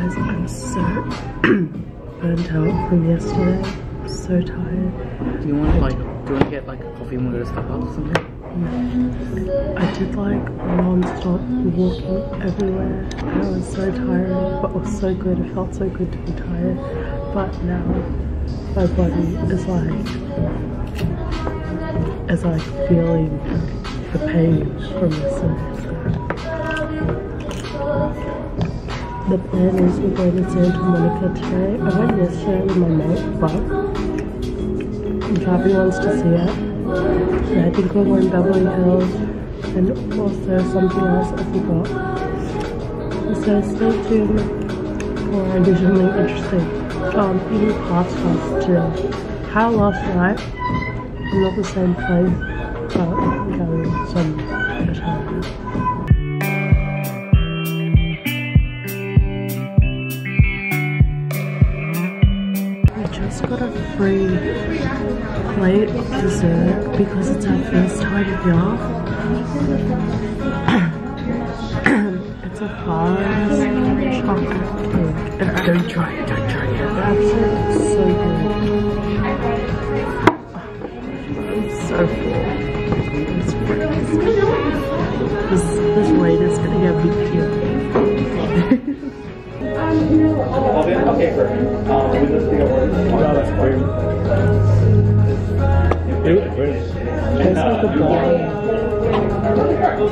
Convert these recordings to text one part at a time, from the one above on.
burnt out from yesterday. I'm so tired. Do you want like, do you want to get like a coffee and we'll go to Starbucks or something? I did like non-stop walking everywhere. I was so tired, but it was so good. It felt so good to be tired. But now my body is like, is like feeling the pain from yesterday. The plan is we're going to Santa Monica today. I went yesterday with my mate, but Gabby wants to see it. And I think we're going Beverly Hills and also something else I forgot. So stay tuned for additionally interesting um, eating pasta today. How last night, not the same place, but some free plate dessert because it's our first time here. it's a Farms chocolate cake. And Don't try it, don't try it. absolutely so good. I'm so full. It's breakfast. This, I'm.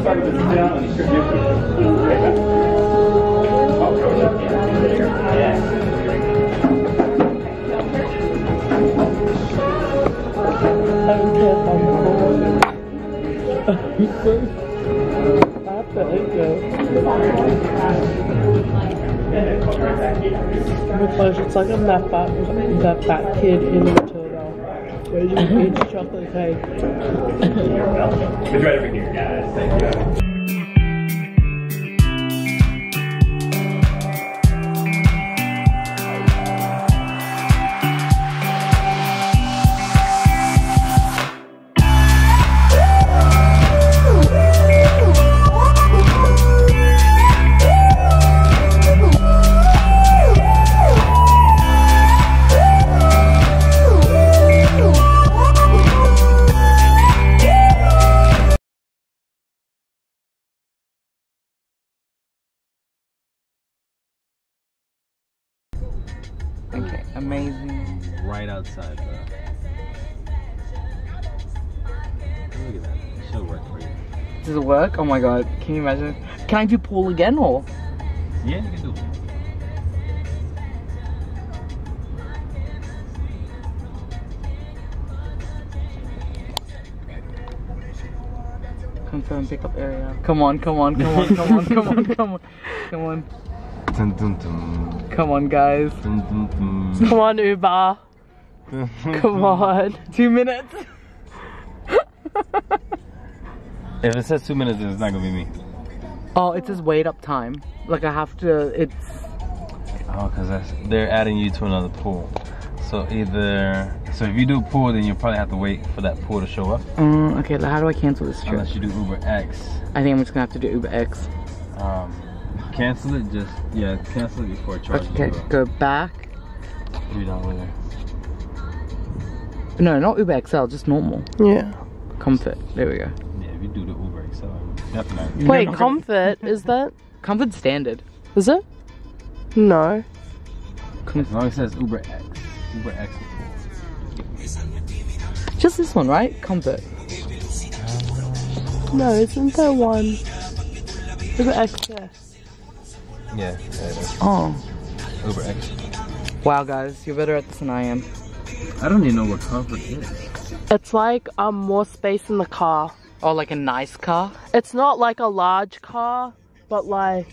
I have to echo. Because it's like a that fat, that fat kid in Matilda. Where you eat chocolate cake. It's right over here, guys. Thank you. Outside, bro. Look at that. Should work for you. Does it work? Oh my god, can you imagine? Can I do pool again or? Yeah, you can do it. Confirm pickup area. Come on, come on, come on, come on, come on, come on, come on, Dun, dun, dun. come on, guys. Dun, dun, dun. Come on, Uber. Come on. Two minutes. If it says two minutes, then it's not gonna be me. Oh, it says wait up time. Like I have to. It's Oh, cause that's they're adding you to another pool. So either so if you do pool, then you'll probably have to wait for that pool to show up. um, okay. How do I cancel this trip? Unless you do Uber X. I think I'm just gonna have to do Uber X. Um, cancel it. Just yeah, cancel it before it charges Okay, go back. Three dollars. No, not Uber XL, just normal. Yeah. Comfort. There we go. Yeah, if you do the Uber XL, definitely. No, Wait, not- comfort, is that? Comfort standard. Is it? No. As long as it says Uber X, Uber X. Just this one, right? Comfort. No, isn't there one? Uber X, Yeah, yeah, that's Oh. Uber X. Wow, guys, you're better at this than I am. I don't even know what comfort is. It's like um more space in the car. Or like a nice car? It's not like a large car, but like.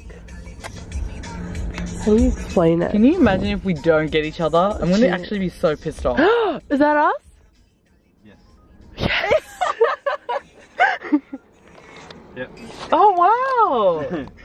How do you explain it? Can you imagine if we don't get each other? I'm gonna actually be so pissed off. Is that us? Yes. Yes. Yep. Oh wow!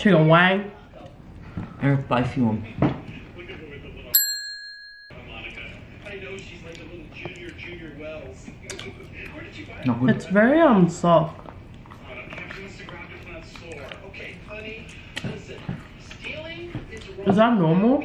chicken wang. Eric, buy a few one. No good. It's very um soft. Is that normal?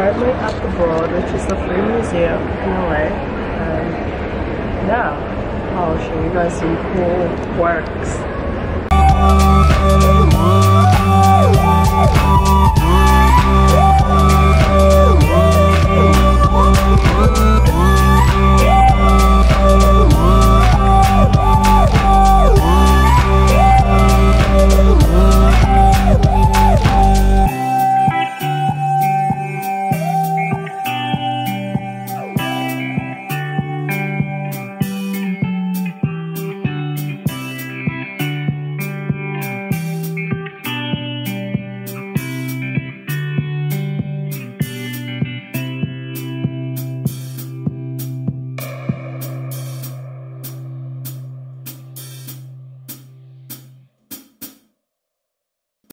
currently at the Broad, which is the Free Museum in LA. And yeah, I'll show you guys some cool works.